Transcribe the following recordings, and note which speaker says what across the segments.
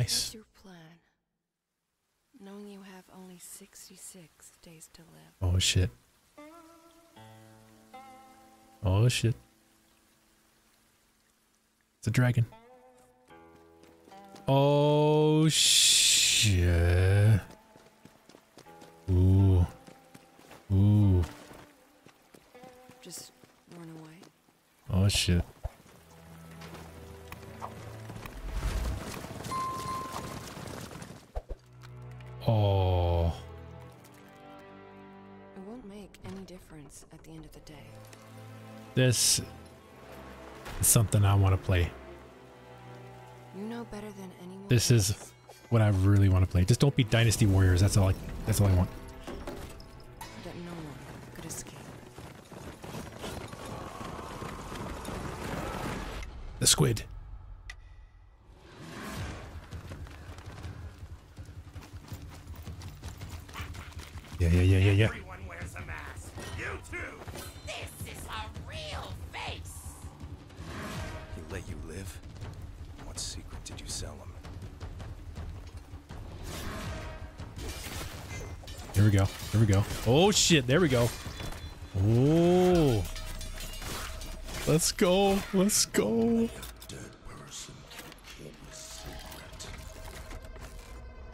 Speaker 1: Nice.
Speaker 2: What's your plan? Knowing you have only 66 days to live.
Speaker 1: Oh shit. Oh shit. It's a dragon. Oh shit. Ooh. Ooh.
Speaker 2: Just run away.
Speaker 1: Oh shit. Oh.
Speaker 2: It won't make any difference at the end of the day.
Speaker 1: This is something I want to play.
Speaker 2: You know better than anyone.
Speaker 1: This is what I really want to play. Just don't be Dynasty Warriors. That's all I that's all I want.
Speaker 2: that no one could escape.
Speaker 1: The squid. Yeah, yeah, yeah, yeah, yeah.
Speaker 3: Everyone wears a mask. You too.
Speaker 4: This is a real face.
Speaker 5: He let you live? What secret did you sell him?
Speaker 1: Here we go. Here we go. Oh shit, there we go. Oh. Let's go. Let's go.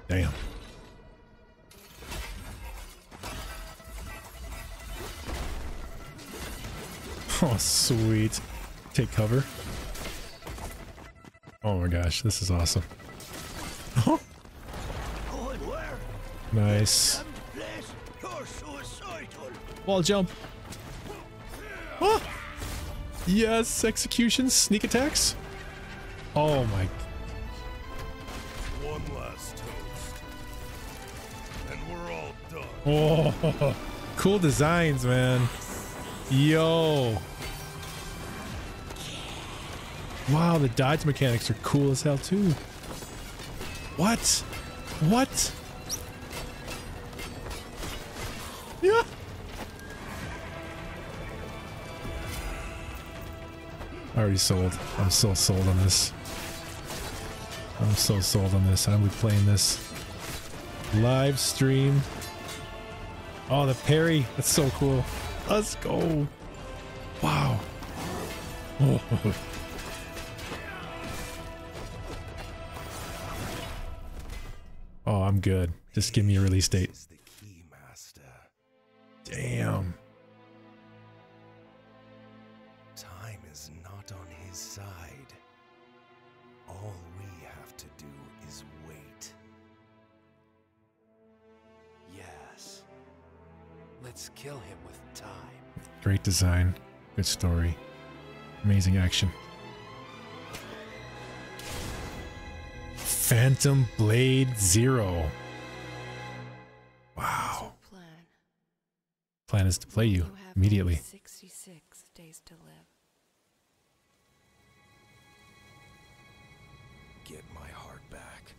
Speaker 1: Damn. Oh, sweet. Take cover. Oh my gosh, this is awesome.
Speaker 6: Going where?
Speaker 1: Nice.
Speaker 6: Place?
Speaker 1: Wall jump. Ah! Yes, executions, sneak attacks. Oh my.
Speaker 3: One last toast. And we're all done.
Speaker 1: Oh, cool designs, man. Yo. Wow, the dodge mechanics are cool as hell too. What? What? Yeah. I already sold. I'm so sold on this. I'm so sold on this. I'm playing this live stream. Oh, the parry. That's so cool. Let's go. Wow. Oh. Oh, I'm good. Just give me a release date.
Speaker 5: Is the key master.
Speaker 1: Damn.
Speaker 7: Let's kill him with time.
Speaker 1: Great design. Good story. Amazing action. Phantom Blade Zero. Wow.
Speaker 2: plan?
Speaker 1: Plan is to play you
Speaker 2: have only
Speaker 1: immediately.
Speaker 2: 66 days to live.
Speaker 5: Get my heart back.